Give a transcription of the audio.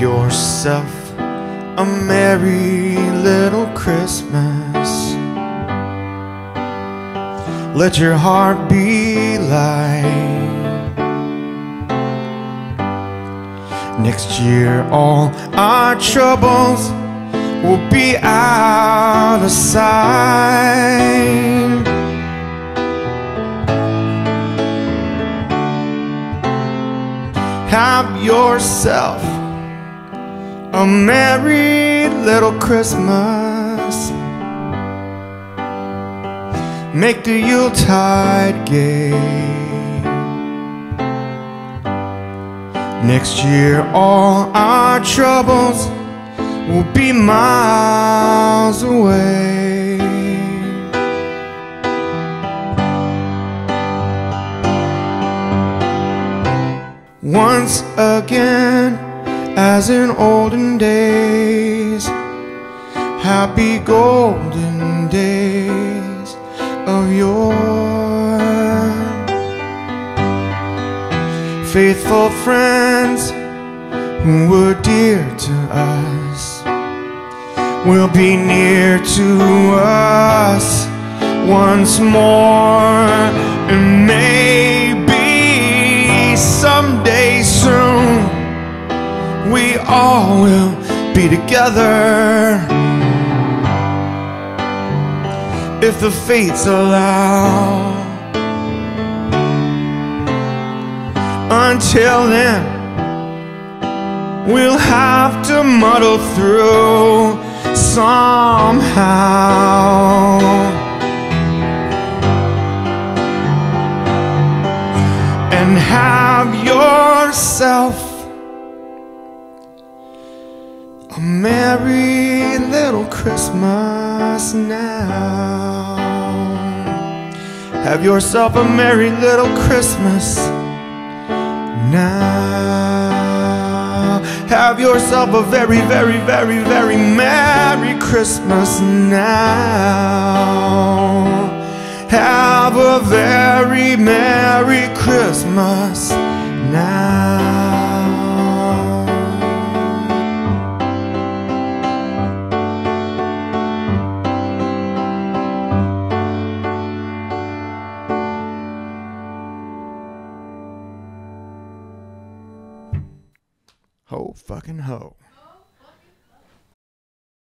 yourself a merry little Christmas. Let your heart be light. Next year, all our troubles will be out of sight. Have yourself a merry little Christmas. Make the Yuletide gay. Next year, all our troubles will be miles away. Once again, as in olden days, happy golden days of yore. Faithful friends who were dear to us will be near to us once more, we all will be together if the fates allow. Until then, we'll have to muddle through somehow. And have yourself a merry little Christmas now. Have yourself a merry little Christmas now. Have yourself a very, very, very, very Merry Christmas now. Have a very Merry Christmas now. Ho fucking ho.